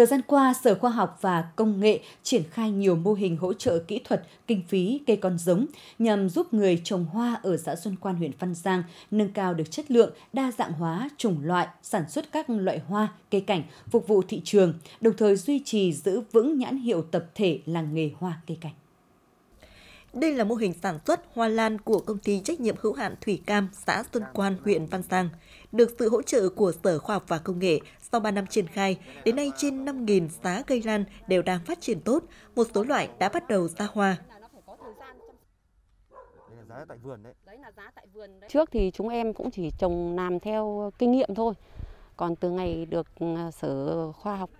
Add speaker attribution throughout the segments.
Speaker 1: Thời gian qua, Sở Khoa học và Công nghệ triển khai nhiều mô hình hỗ trợ kỹ thuật, kinh phí cây con giống nhằm giúp người trồng hoa ở xã Xuân Quan huyện Văn Giang nâng cao được chất lượng, đa dạng hóa chủng loại, sản xuất các loại hoa, cây cảnh phục vụ thị trường, đồng thời duy trì giữ vững nhãn hiệu tập thể làng nghề hoa cây cảnh.
Speaker 2: Đây là mô hình sản xuất hoa lan của công ty trách nhiệm hữu hạn Thủy Cam, xã Xuân Quan, huyện Văn Giang. Được sự hỗ trợ của Sở Khoa học và Công nghệ, sau 3 năm triển khai, đến nay trên 5.000 xá cây lan đều đang phát triển tốt, một số loại đã bắt đầu ra hoa.
Speaker 3: Trước thì chúng em cũng chỉ trồng làm theo kinh nghiệm thôi. Còn từ ngày được Sở Khoa học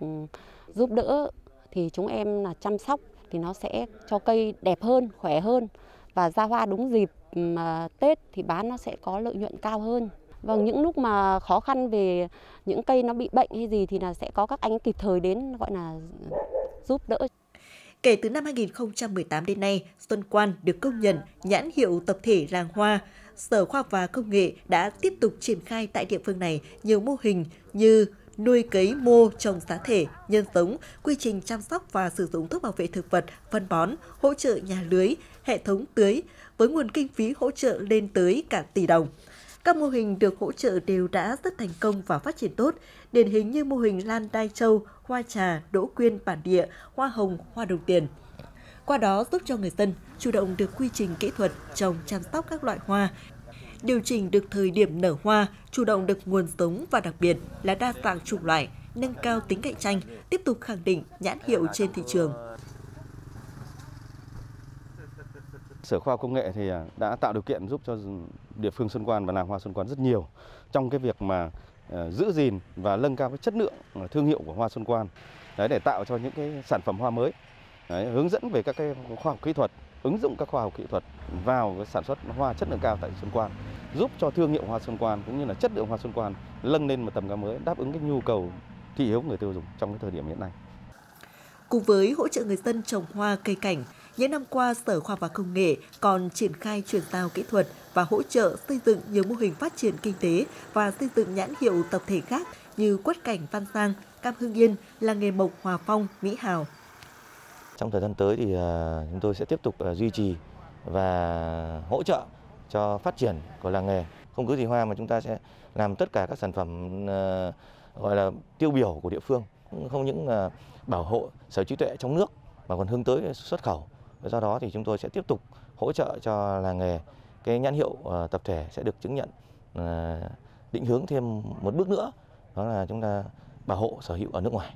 Speaker 3: giúp đỡ thì chúng em là chăm sóc thì nó sẽ cho cây đẹp hơn, khỏe hơn và ra hoa đúng dịp ừ, mà Tết thì bán nó sẽ có lợi nhuận cao hơn. Vâng, những lúc mà khó khăn về những cây nó bị bệnh hay gì thì là sẽ có các anh kịp thời đến gọi là giúp đỡ.
Speaker 2: Kể từ năm 2018 đến nay, Xuân Quan được công nhận nhãn hiệu tập thể làng hoa. Sở Khoa học và Công nghệ đã tiếp tục triển khai tại địa phương này nhiều mô hình như nuôi cấy mô trồng giá thể, nhân giống, quy trình chăm sóc và sử dụng thuốc bảo vệ thực vật, phân bón, hỗ trợ nhà lưới, hệ thống tưới với nguồn kinh phí hỗ trợ lên tới cả tỷ đồng. Các mô hình được hỗ trợ đều đã rất thành công và phát triển tốt, điển hình như mô hình lan đai châu, hoa trà, đỗ quyên bản địa, hoa hồng, hoa đồng tiền. Qua đó giúp cho người dân chủ động được quy trình kỹ thuật trồng chăm sóc các loại hoa, điều chỉnh được thời điểm nở hoa, chủ động được nguồn giống và đặc biệt là đa dạng chủng loại, nâng cao tính cạnh tranh, tiếp tục khẳng định nhãn hiệu trên thị trường.
Speaker 4: Sở Khoa học Công nghệ thì à, đã tạo điều kiện giúp cho địa phương Xuân Quan và làng hoa Xuân Quan rất nhiều trong cái việc mà à, giữ gìn và nâng cao cái chất lượng à, thương hiệu của hoa Xuân Quan. Đấy để tạo cho những cái sản phẩm hoa mới. Đấy, hướng dẫn về các cái khoa học kỹ thuật ứng dụng các khoa học kỹ thuật vào cái sản xuất hoa chất lượng cao tại Xuân Quan giúp cho thương hiệu hoa Xuân Quan cũng như là chất lượng hoa Xuân Quan nâng lên một tầm cao mới đáp ứng cái nhu cầu thị hiếu người tiêu dùng trong cái thời điểm hiện nay.
Speaker 2: Cùng với hỗ trợ người dân trồng hoa cây cảnh, những năm qua Sở Khoa và Công nghệ còn triển khai chuyển giao kỹ thuật và hỗ trợ xây dựng nhiều mô hình phát triển kinh tế và xây dựng nhãn hiệu tập thể khác như Quất Cảnh Văn Giang, Cam Hưng Yên, làng nghề Mộc Hòa Phong, Mỹ Hào.
Speaker 5: Trong thời gian tới thì à, chúng tôi sẽ tiếp tục à, duy trì và hỗ trợ cho phát triển của làng nghề. Không cứ gì hoa mà chúng ta sẽ làm tất cả các sản phẩm ờ, gọi là tiêu biểu của địa phương, không những là bảo hộ sở trí tuệ trong nước mà còn hướng tới xuất khẩu. Do đó thì chúng tôi sẽ tiếp tục hỗ trợ cho làng nghề cái nhãn hiệu ờ, tập thể sẽ được chứng nhận định hướng thêm một bước nữa đó là chúng ta bảo hộ sở hữu ở nước ngoài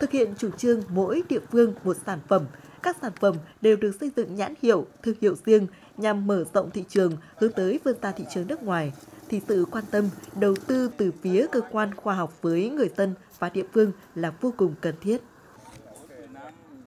Speaker 2: thực hiện chủ trương mỗi địa phương một sản phẩm. Các sản phẩm đều được xây dựng nhãn hiệu, thương hiệu riêng nhằm mở rộng thị trường, hướng tới vươn ra thị trường nước ngoài. Thì sự quan tâm, đầu tư từ phía cơ quan khoa học với người dân và địa phương là vô cùng cần thiết.